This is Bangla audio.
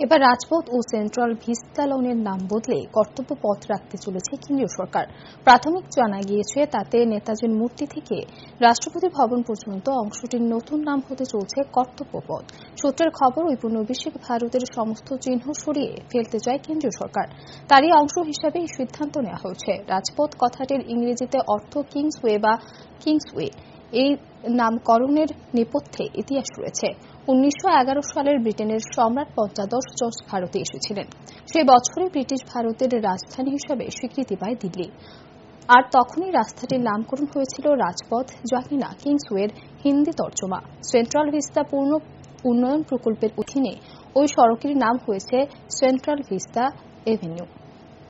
এবার রাজপথ ও সেন্ট্রাল ভিস্তা লনের নাম বদলে কর্তব্য পথ রাখতে চলেছে কেন্দ্রীয় সরকার। প্রাথমিক জানা গিয়েছে, তাতে নেতাজির মূর্তি থেকে রাষ্ট্রপতি ভবন পর্যন্ত অংশটির নতুন নাম হতে চলছে কর্তব্য পথ। সূত্রের খবর ওই ঔপনিবেশিক ভারতের সমস্ত চিহ্ন সরিয়ে ফেলতে চায় কেন্দ্রীয় সরকার। তারই অংশ হিসাবে এই সিদ্ধান্ত নেওয়া হয়েছে। রাজপথ কথাটির ইংরেজিতে অর্থ কিংসওয়ে বা কিংসওয়ে এই নামকরণের নেপথ্যে ইতিহাস রয়েছে। উনিশশো এগারো সালের ব্রিটেনের সম্রাট পঞ্চাদশ জর্জ ভারতে এসেছিলেন। সেই বছরই ব্রিটিশ ভারতের রাজধানী হিসেবে স্বীকৃতি পায় দিল্লি। আর তখনই রাস্তাটির নামকরণ হয়েছিল রাজপথ যা কিনা কিংসওয়ের হিন্দি তর্জমা। সেন্ট্রাল ভিস্তা পূর্ণ উন্নয়ন প্রকল্পের অধীনে ওই সড়কের নাম হয়েছে সেন্ট্রাল ভিস্তা এভিনিউ।